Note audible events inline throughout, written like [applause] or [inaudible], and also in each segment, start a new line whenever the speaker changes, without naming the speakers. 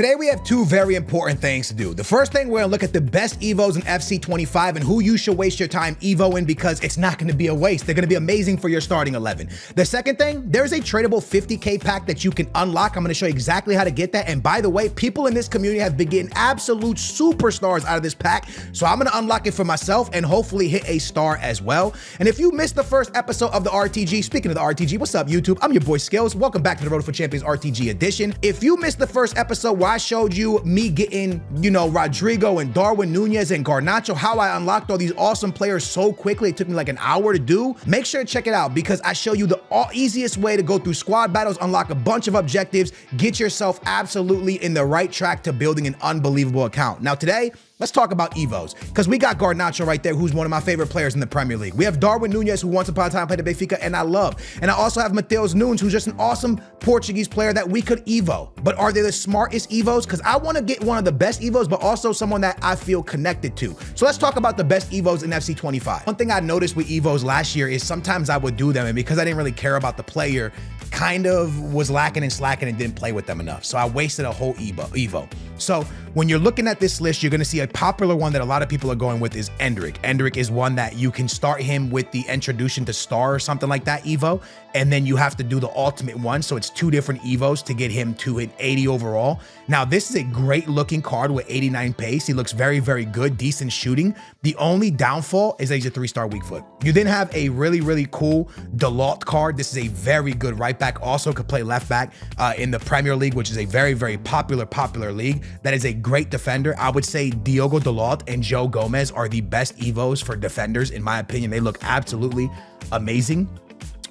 Today we have two very important things to do. The first thing, we're gonna look at the best Evos in FC25 and who you should waste your time Evoing because it's not gonna be a waste. They're gonna be amazing for your starting 11. The second thing, there's a tradable 50K pack that you can unlock. I'm gonna show you exactly how to get that. And by the way, people in this community have been getting absolute superstars out of this pack. So I'm gonna unlock it for myself and hopefully hit a star as well. And if you missed the first episode of the RTG, speaking of the RTG, what's up YouTube? I'm your boy Skills. Welcome back to the Road for Champions RTG edition. If you missed the first episode I showed you me getting, you know, Rodrygo and Darwin Nunez and Garnacho, how I unlocked all these awesome players so quickly. It took me like an hour to do. Make sure to check it out because I show you the easiest way to go through squad battles, unlock a bunch of objectives, get yourself absolutely in the right track to building an unbelievable account. Now today, Let's talk about Evos, because we got Garnacho right there, who's one of my favorite players in the Premier League. We have Darwin Nunez, who once upon a time played at Benfica, and I love. And I also have Mateus Nunes, who's just an awesome Portuguese player that we could Evo. But are they the smartest Evos? Because I want to get one of the best Evos, but also someone that I feel connected to. So let's talk about the best Evos in FC25. One thing I noticed with Evos last year is sometimes I would do them, and because I didn't really care about the player, kind of was lacking and slacking and didn't play with them enough. So I wasted a whole Evo. Evo. So when you're looking at this list, you're going to see a popular one that a lot of people are going with is Endrick. Endrick is one that you can start him with the introduction to star or something like that Evo, and then you have to do the ultimate one. So it's two different Evos to get him to an 80 overall. Now, this is a great looking card with 89 pace. He looks very, very good, decent shooting. The only downfall is that he's a three-star weak foot. You then have a really, really cool Dalot card. This is a very good right back. Also could play left back uh, in the Premier League, which is a very, very popular, popular league. That is a great defender. I would say Diogo Dalot and Joe Gomez are the best Evos for defenders. In my opinion, they look absolutely amazing.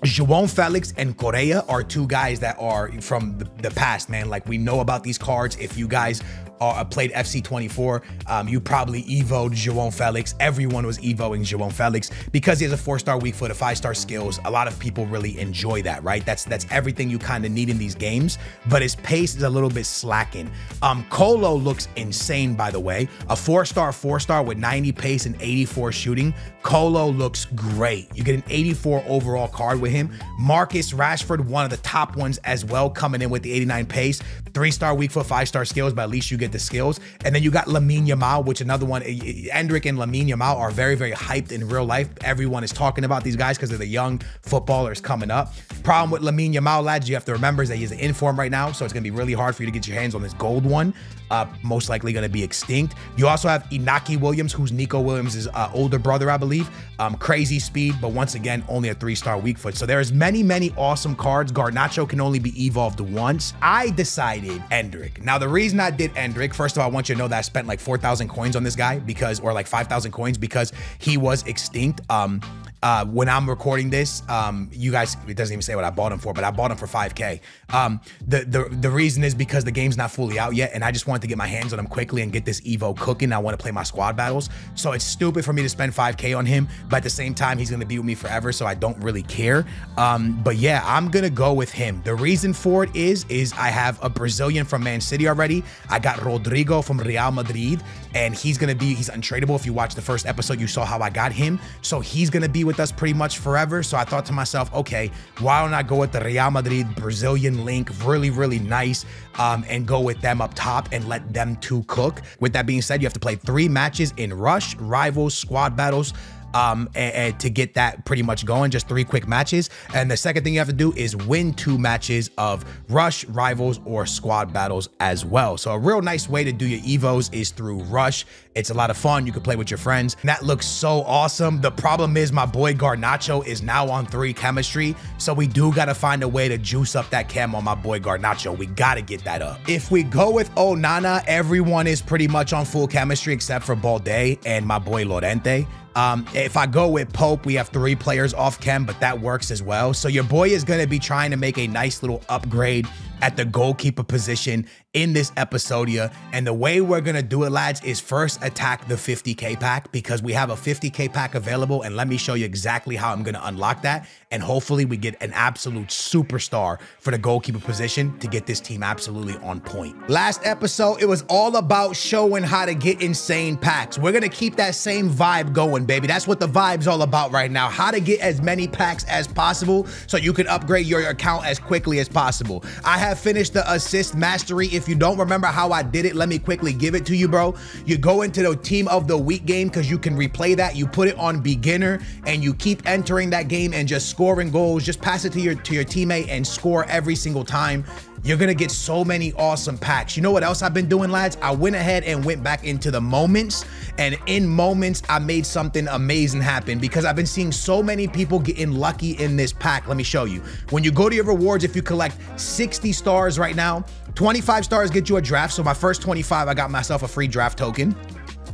João Felix and Correa are two guys that are from the, the, past, man. Like we know about these cards. If you guys uh, played FC24, um, you probably evoed João Felix. Everyone was evoing João Felix because he has a four-star weak foot, a five-star skills. A lot of people really enjoy that, right? That's that's everything you kind of need in these games, but his pace is a little bit slacking. Um, Kolo looks insane, by the way. A four-star, four-star with 90 pace and 84 shooting. Kolo looks great. You get an 84 overall card with him. Marcus Rashford, one of the top ones as well, coming in with the 89 pace. Three-star weak foot, five-star skills, but at least you get the skills. And then you got Lamine Yamal, which another one, Endrick and Lamine Yamal are very, very hyped in real life. Everyone is talking about these guys because they're the young footballers coming up. Problem with Lamine Yamal, lads, you have to remember is that he's in form right now, so it's going to be really hard for you to get your hands on this gold one. Uh, most likely going to be extinct. You also have Inaki Williams, who's Nico Williams' uh, older brother, I believe. Um, crazy speed, but once again, only a three-star weak foot. So there's many, many awesome cards. Garnacho can only be evolved once. I decided Endrick. Now, the reason I did Endrick, first of all, I want you to know that I spent like 4,000 coins on this guy because, or like 5,000 coins because he was extinct. Um, uh, when I'm recording this, um, you guys, it doesn't even say what I bought him for, but I bought him for 5K. Um, the, the, the reason is because the game's not fully out yet, and I just wanted to get my hands on him quickly and get this Evo cooking. I want to play my squad battles. So it's stupid for me to spend 5K on him, but at the same time, he's going to be with me forever, so I don't really care. Um, but yeah, I'm going to go with him. The reason for it is, is I have a Brazilian from Man City already. I got Rodrygo from Real Madrid, and he's going to be, he's untradeable. If you watch the first episode, you saw how I got him. So he's going to be with us pretty much forever. So I thought to myself, okay, why don't I go with the Real Madrid Brazilian link? Really, really nice. Um, and go with them up top and let them two cook. With that being said, you have to play three matches in Rush, Rivals, Squad Battles, um, and, and to get that pretty much going, just three quick matches. And the second thing you have to do is win two matches of Rush, Rivals, or Squad Battles as well. So a real nice way to do your Evos is through Rush. It's a lot of fun. You can play with your friends. And that looks so awesome. The problem is my boy Garnacho is now on three chemistry. So we do got to find a way to juice up that chem on my boy Garnacho. We got to get that up. If we go with Onana, everyone is pretty much on full chemistry except for Balde and my boy Llorente. Um, if I go with Pope, we have three players off chem, but that works as well. So your boy is going to be trying to make a nice little upgrade at the goalkeeper position in this episodia. And the way we're gonna do it, lads, is first attack the 50k pack because we have a 50k pack available. And let me show you exactly how I'm gonna unlock that. And hopefully we get an absolute superstar for the goalkeeper position to get this team absolutely on point. Last episode, it was all about showing how to get insane packs. We're gonna keep that same vibe going, baby. That's what the vibe's all about right now. How to get as many packs as possible so you can upgrade your account as quickly as possible. I have have finished the assist mastery. If you don't remember how I did it, let me quickly give it to you, bro. You go into the team of the week game because you can replay that. You put it on beginner and you keep entering that game and just scoring goals. Just pass it to your to your teammate and score every single time. You're gonna get so many awesome packs. You know what else I've been doing, lads? I went ahead and went back into the moments, and in moments, I made something amazing happen because I've been seeing so many people getting lucky in this pack. Let me show you. When you go to your rewards, if you collect 60 stars right now, 25 stars get you a draft. So my first 25, I got myself a free draft token.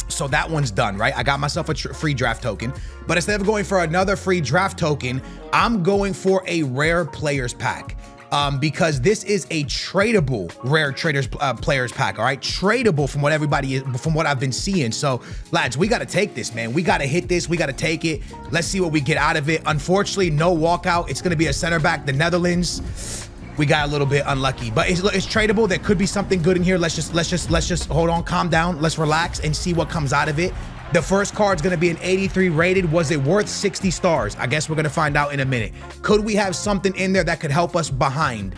So that one's done, right? I got myself a free draft token. But instead of going for another free draft token, I'm going for a rare players pack um, because this is a tradable rare traders uh, players pack. All right, tradable from what everybody is, from what I've been seeing. So, lads, we got to take this, man. We got to hit this. We got to take it. Let's see what we get out of it. Unfortunately, no walkout. It's going to be a center back, the Netherlands. We got a little bit unlucky, but it's, it's tradable. There could be something good in here. Let's just let's just let's just hold on, calm down. Let's relax and see what comes out of it. The first card's to be an 83 rated. Was it worth 60 stars? I guess we're to find out in a minute. Could we have something in there that could help us behind?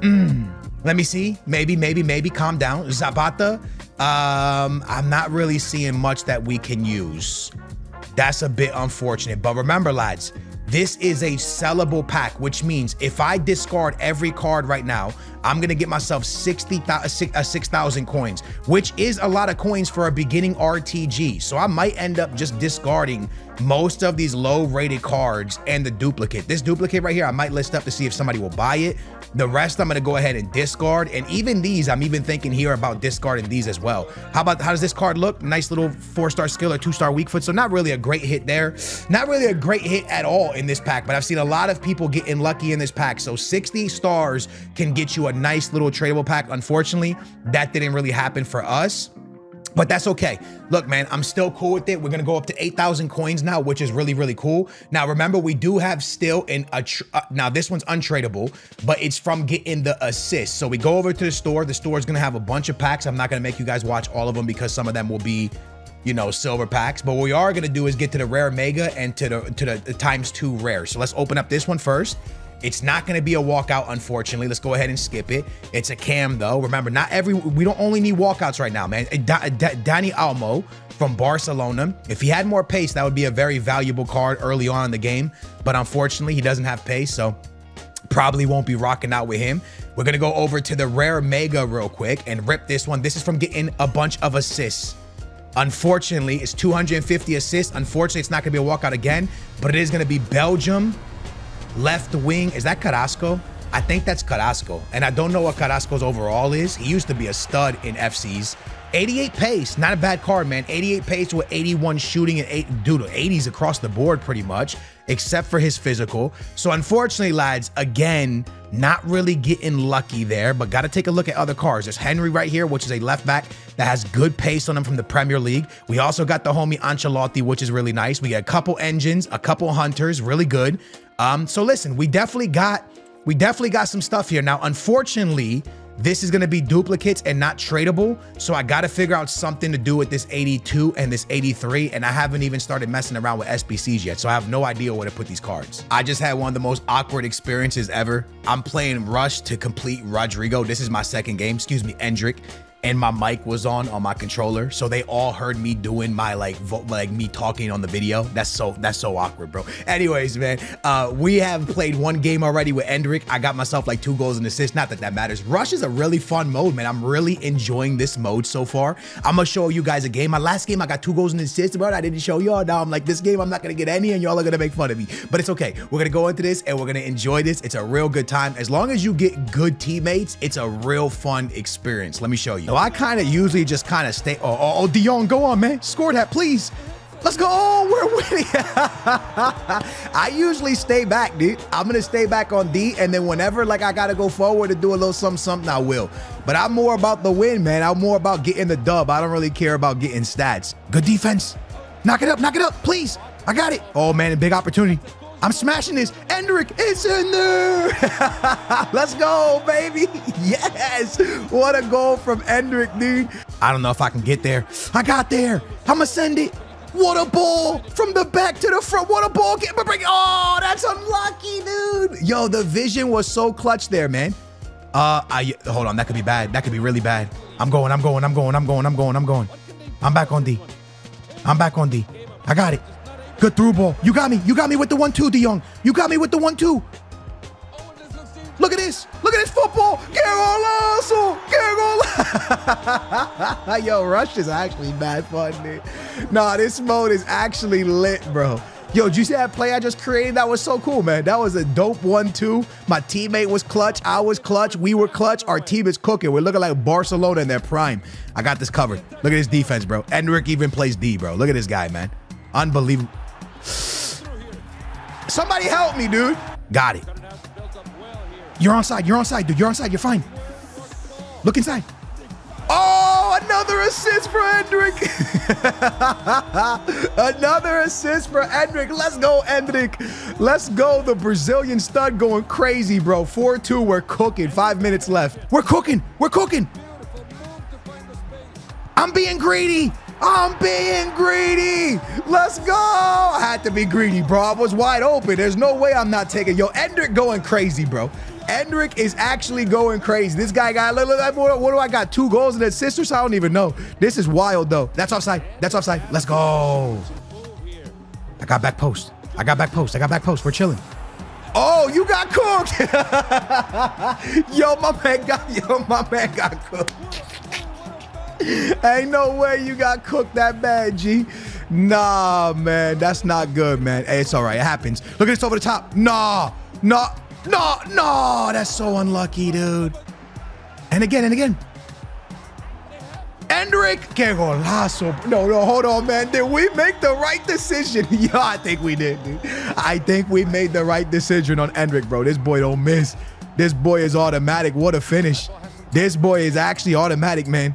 Mm, let me see. Maybe, maybe, maybe. Calm down. Zapata. Um, I'm not really seeing much that we can use. That's a bit unfortunate. But remember, lads, this is a sellable pack, which means if I discard every card right now, I'm gonna get myself 60,000 uh, 6,000 coins, which is a lot of coins for a beginning RTG. So I might end up just discarding most of these low rated cards and the duplicate. This duplicate right here, I might list up to see if somebody will buy it. The rest I'm gonna go ahead and discard. And even these, I'm even thinking here about discarding these as well. How about, how does this card look? Nice little four star skill or two star weak foot. So not really a great hit there. Not really a great hit at all in this pack, but I've seen a lot of people getting lucky in this pack. So 60 stars can get you a nice little tradable pack. Unfortunately, that didn't really happen for us. But that's okay. Look, man, I'm still cool with it. We're gonna go up to 8,000 coins now, which is really, really cool. Now, remember, we do have still in a, uh, now this one's untradeable, but it's from getting the assist. So we go over to the store. The store is gonna have a bunch of packs. I'm not gonna make you guys watch all of them because some of them will be you know, silver packs. But what we are gonna do is get to the rare mega and to the to the times two rare. So let's open up this one first. It's not going to be a walkout, unfortunately. Let's go ahead and skip it. It's a cam, though. Remember, not every we don't only need walkouts right now, man. Da, da, Dani Olmo from Barcelona. If he had more pace, that would be a very valuable card early on in the game. But unfortunately, he doesn't have pace, so probably won't be rocking out with him. We're going to go over to the rare mega real quick and rip this one. This is from getting a bunch of assists. Unfortunately, it's 250 assists. Unfortunately, it's not going to be a walkout again, but it is going to be Belgium left wing. Is that Carrasco? I think that's Carrasco. And I don't know what Carrasco's overall is. He used to be a stud in FCs. 88 pace, not a bad card, man. 88 pace with 81 shooting and eight, dude, 80s across the board pretty much, except for his physical. So unfortunately, lads, again, not really getting lucky there, but got to take a look at other cards. There's Henry right here, which is a left back that has good pace on him from the Premier League. We also got the homie Ancelotti, which is really nice. We got a couple engines, a couple hunters, really good. Um, so listen, we definitely got we definitely got some stuff here. Now, unfortunately, this is going to be duplicates and not tradable. So I got to figure out something to do with this 82 and this 83. And I haven't even started messing around with SBCs yet. So I have no idea where to put these cards. I just had one of the most awkward experiences ever. I'm playing Rush to complete Rodrygo. This is my second game. Excuse me, Endrick and my mic was on on my controller. So they all heard me doing my like like me talking on the video. That's so that's so awkward bro. Anyways man uh we have played one game already with Endrick. I got myself like two goals and assists. Not that that matters. Rush is a really fun mode man. I'm really enjoying this mode so far. I'm gonna show you guys a game. My last game I got two goals and assists bro I didn't show y'all. Now I'm like this game I'm not gonna get any and y'all are gonna make fun of me. But it's okay. We're gonna go into this and we're gonna enjoy this. It's a real good time. As long as you get good teammates it's a real fun experience. Let me show you so I kind of usually just kind of stay. Oh, oh, oh, Dion, go on, man. Score that, please. Let's go. Oh, we're winning. [laughs] I usually stay back, dude. I'm going to stay back on D. And then whenever like I got to go forward to do a little something, something, I will. But I'm more about the win, man. I'm more about getting the dub. I don't really care about getting stats. Good defense. Knock it up. Knock it up, please. I got it. Oh, man, a big opportunity. I'm smashing this. Endrick is in there. [laughs] Let's go, baby. [laughs] Yes. What a goal from Endrick, dude. I don't know if I can get there. I got there. I'm going to send it. What a ball from the back to the front. What a ball. Get, bring, oh, that's unlucky, dude. Yo, the vision was so clutch there, man. Uh, I hold on. That could be bad. That could be really bad. I'm going. I'm going. I'm going. I'm going. I'm going. I'm going. I'm back on D. I'm back on D. I got it. Good through ball. You got me. You got me with the one two, De Jong. You got me with the one two. Look at this. Look at this football. Golazo. Que [laughs] Yo, Rush is actually mad fun, dude. Nah, this mode is actually lit, bro. Yo, did you see that play I just created? That was so cool, man. That was a dope one-two. My teammate was clutch. I was clutch. We were clutch. Our team is cooking. We're looking like Barcelona in their prime. I got this covered. Look at his defense, bro. Endrick even plays D, bro. Look at this guy, man. Unbelievable. Somebody help me, dude. Got it. You're on side. You're on side, dude. You're on side. You're fine. Look inside. Oh, another assist for Endrick. [laughs] another assist for Endrick. Let's go, Endrick. Let's go. The Brazilian stud going crazy, bro. 4-2. We're cooking. Five minutes left. We're cooking. We're cooking. I'm being greedy. I'm being greedy. Let's go. I had to be greedy, bro. I was wide open. There's no way I'm not taking. Yo, Endrick going crazy, bro. Endrick is actually going crazy. This guy got, look, look, what, what do I got? Two goals and a sister. So I don't even know. This is wild, though. That's offside. That's offside. Let's go. I got back post. I got back post. I got back post. We're chilling. Oh, you got cooked. [laughs] yo, my man got, yo, my man got cooked. [laughs] Ain't no way you got cooked that bad, G. Nah, man, that's not good, man. Hey, it's all right. It happens. Look at this over the top. Nah, nah. No, no, that's so unlucky, dude. And again, and again. Endrick, que golazo. No, no, hold on, man. Did we make the right decision? [laughs] yeah, I think we did, dude. I think we made the right decision on Endrick, bro. This boy don't miss. This boy is automatic. What a finish. This boy is actually automatic, man.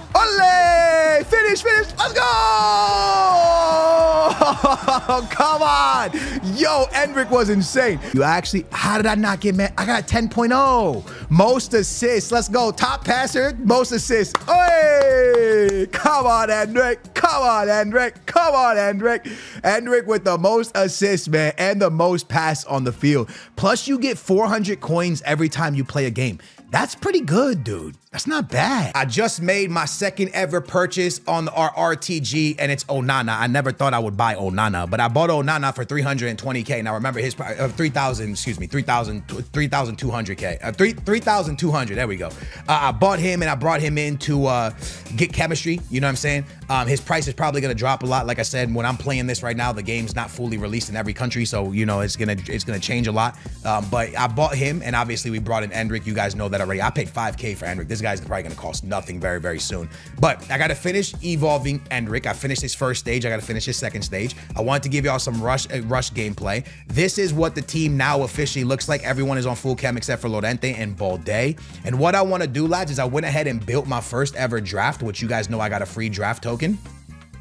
Ole! Finish, finish. Let's go! [laughs] Come on. Yo, Endrick was insane. You actually, how did I not get mad? I got 10.0. Most assists. Let's go. Top passer, most assists. Hey! Come on, Endrick. Come on, Endrick. Come on, Endrick. Endrick with the most assists, man, and the most pass on the field. Plus, you get 400 coins every time you play a game. That's pretty good, dude. That's not bad. I just made my second ever purchase on our RTG and it's Onana. I never thought I would buy Onana, but I bought Onana for 320K. Now remember his uh, 3,000, excuse me, 3,000, 3,200K. Uh, 3, 3,200, there we go. Uh, I bought him and I brought him in to uh, get chemistry, you know what I'm saying? Um, his price is probably gonna drop a lot. Like I said, when I'm playing this right now, the game's not fully released in every country, so you know it's gonna it's gonna change a lot. Um, but I bought him and obviously we brought in Endrick. You guys know that already. I paid 5K for Endrick. This guy's probably going to cost nothing very, very soon. But I got to finish evolving Endrick. I finished his first stage. I got to finish his second stage. I wanted to give y'all some rush uh, rush gameplay. This is what the team now officially looks like. Everyone is on full chem except for Llorente and Balde. And what I want to do, lads, is I went ahead and built my first ever draft, which you guys know I got a free draft token.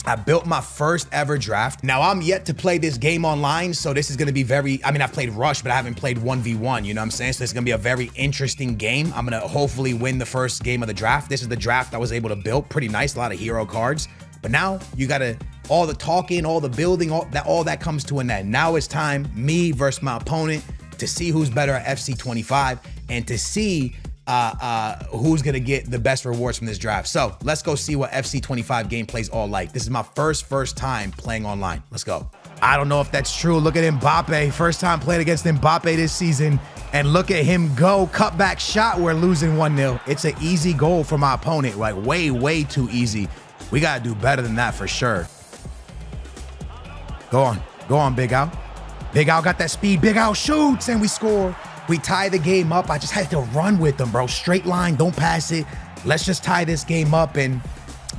I built my first ever draft. Now I'm yet to play this game online, so this is gonna be very, I mean, I've played Rush, but I haven't played 1v1, you know what I'm saying? So this is gonna be a very interesting game. I'm gonna hopefully win the first game of the draft. This is the draft I was able to build. Pretty nice, a lot of hero cards. But now you gotta, all the talking, all the building, all that, all that comes to an end. Now it's time, me versus my opponent, to see who's better at FC25 and to see uh, uh, who's gonna get the best rewards from this draft. So let's go see what FC25 gameplay's all like. This is my first, first time playing online. Let's go. I don't know if that's true. Look at Mbappe. First time playing against Mbappe this season. And look at him go. Cutback shot. We're losing 1-0. It's an easy goal for my opponent. Like way, way too easy. We got to do better than that for sure. Go on. Go on, Big Al. Big Al got that speed. Big Al shoots and we score. We tie the game up. I just had to run with them, bro. Straight line, don't pass it. Let's just tie this game up. And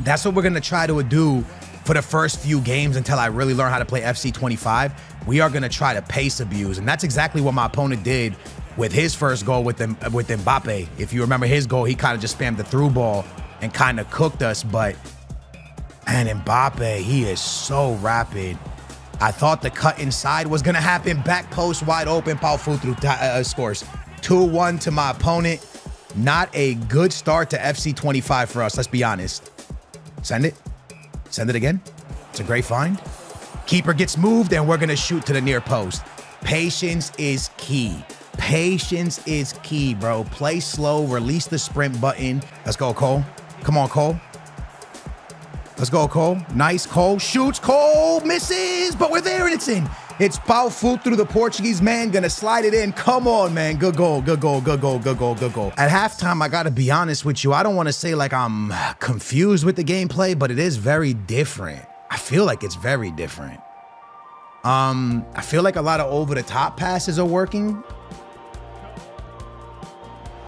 that's what we're going to try to do for the first few games until I really learn how to play FC 25. We are going to try to pace abuse. And that's exactly what my opponent did with his first goal with them with Mbappe. If you remember his goal, he kind of just spammed the through ball and kind of cooked us. But and Mbappe, he is so rapid. I thought the cut inside was gonna happen. Back post wide open. Paulo Futre uh, scores 2-1 to my opponent. Not a good start to FC 25 for us. Let's be honest. Send it. Send it again. It's a great find. Keeper gets moved and we're gonna shoot to the near post. Patience is key. Patience is key, bro. Play slow, release the sprint button. Let's go, Cole. Come on, Cole. Let's go, Cole. Nice, Cole. Shoots, Cole misses, but we're there and it's in. It's Paulo through the Portuguese man, gonna slide it in. Come on, man. Good goal, good goal, good goal, good goal, good goal. At halftime, I gotta be honest with you. I don't wanna say like I'm confused with the gameplay, but it is very different. I feel like it's very different. Um, I feel like a lot of over the top passes are working.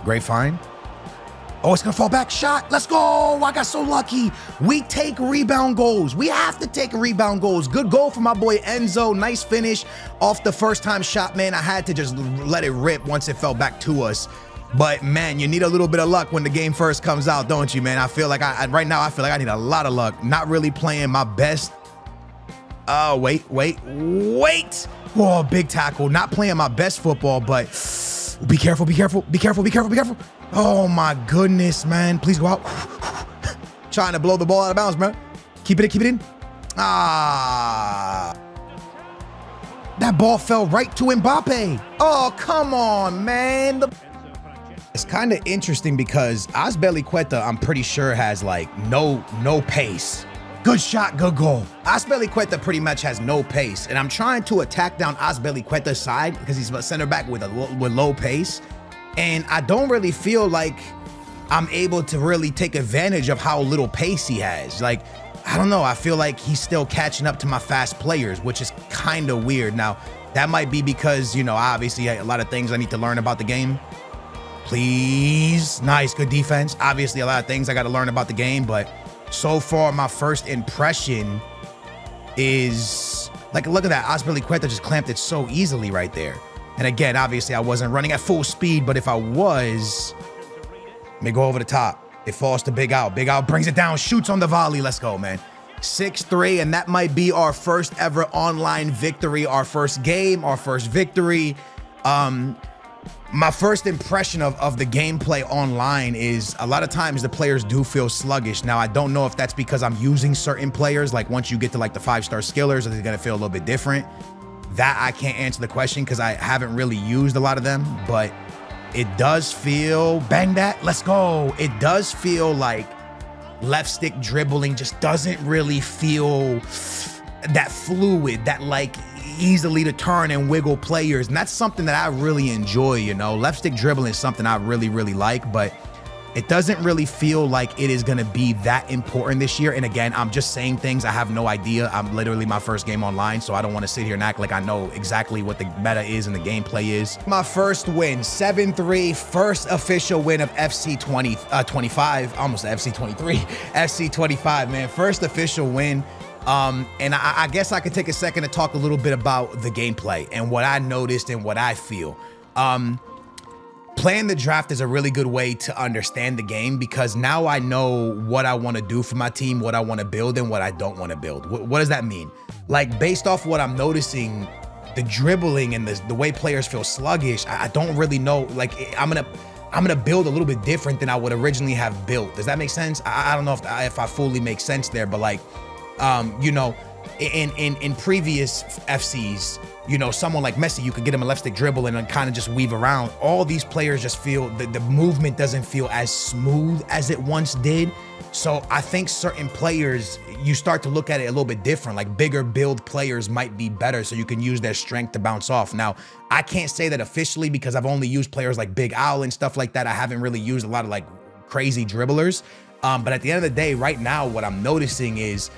Great find. Oh, it's gonna fall back. Shot. Let's go. I got so lucky. We take rebound goals. We have to take rebound goals. Good goal for my boy Enzo. Nice finish off the first time shot, man. I had to just let it rip once it fell back to us. But man, you need a little bit of luck when the game first comes out, don't you, man? I feel like I, right now, I feel like I need a lot of luck. Not really playing my best. Oh, wait, wait, wait. Oh, big tackle. Not playing my best football, but be careful, be careful, be careful, be careful, be careful. Oh my goodness, man. Please go out. [sighs] Trying to blow the ball out of bounds, man. Keep it in, keep it in. Ah. That ball fell right to Mbappe. Oh, come on, man. The it's kind of interesting because Azpilicueta, I'm pretty sure, has like no no pace. Good shot, good goal. Azpilicueta pretty much has no pace, and I'm trying to attack down Azpilicueta's side because he's a center back with a with low pace. And I don't really feel like I'm able to really take advantage of how little pace he has. Like, I don't know. I feel like he's still catching up to my fast players, which is kind of weird. Now, that might be because, you know, obviously a lot of things I need to learn about the game. Please. Nice, good defense. Obviously, a lot of things I got to learn about the game, but so far, my first impression is like, look at that. Azpilicueta just clamped it so easily right there. And again, obviously I wasn't running at full speed, but if I was, me go over the top. It falls to Big Al. Big Al brings it down, shoots on the volley. Let's go, man. 6-3, and that might be our first ever online victory, our first game, our first victory. Um, my first impression of, of the gameplay online is a lot of times the players do feel sluggish. Now, I don't know if that's because I'm using certain players, like once you get to like the five-star skillers, are they gonna feel a little bit different? That I can't answer the question because I haven't really used a lot of them, but it does feel, bang that, let's go. It does feel like left stick dribbling just doesn't really feel that fluid, that like easily to turn and wiggle players. And that's something that I really enjoy, you know. Left stick dribbling is something I really, really like, but it doesn't really feel like it is going to be that important this year. And again, I'm just saying things. I have no idea. I'm literally my first game online, so I don't want to sit here and act like I know exactly what the meta is and the gameplay is. My first win, 7-3, first official win of FC 20, uh, 25, almost FC 23, [laughs] FC 25, man. First official win. Um, and I, I guess I could take a second to talk a little bit about the gameplay and what I noticed and what I feel. Um, playing the draft is a really good way to understand the game because now I know what I want to do for my team, what I want to build, and what I don't want to build. What, what, does that mean? Like, based off what I'm noticing, the dribbling and the, the way players feel sluggish, I, I don't really know. Like, I'm going to. I'm gonna build a little bit different than I would originally have built. Does that make sense? I, I don't know if I, if I fully make sense there, but like, um, you know, in in in previous FCs, you know, someone like Messi, you could get him a left stick dribble and kind of just weave around. All these players just feel that the movement doesn't feel as smooth as it once did. So I think certain players, you start to look at it a little bit different. Like bigger build players might be better, so you can use their strength to bounce off. Now, I can't say that officially because I've only used players like Big Owl and stuff like that. I haven't really used a lot of like crazy dribblers. Um, but at the end of the day, right now, what I'm noticing is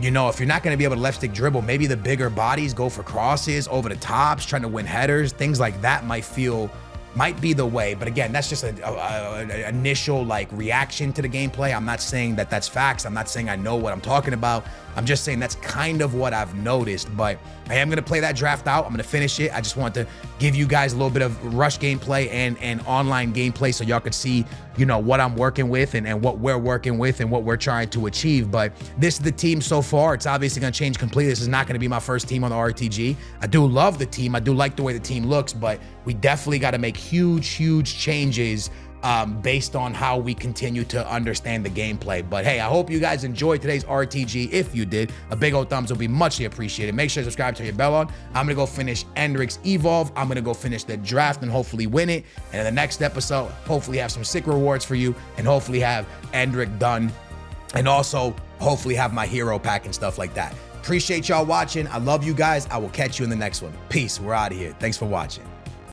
you know, if you're not going to be able to left stick dribble, maybe the bigger bodies go for crosses over the tops, trying to win headers. Things like that might feel might be the way. But again, that's just an initial like reaction to the gameplay. I'm not saying that that's facts. I'm not saying I know what I'm talking about. I'm just saying that's kind of what I've noticed. But I am gonna play that draft out. I'm gonna finish it. I just want to give you guys a little bit of rush gameplay and and online gameplay so y'all could see, you know, what I'm working with and, and what we're working with and what we're trying to achieve. But this is the team so far. It's obviously gonna change completely. This is not gonna be my first team on the RTG. I do love the team. I do like the way the team looks, but we definitely got to make huge, huge changes um, based on how we continue to understand the gameplay. But hey, I hope you guys enjoyed today's RTG. If you did, a big old thumbs will be muchly appreciated. Make sure to subscribe to your bell on. I'm gonna go finish Endrick's Evolve. I'm gonna go finish the draft and hopefully win it. And in the next episode, hopefully have some sick rewards for you and hopefully have Endrick done. And also hopefully have my hero pack and stuff like that. Appreciate y'all watching. I love you guys. I will catch you in the next one. Peace. We're out of here. Thanks for watching.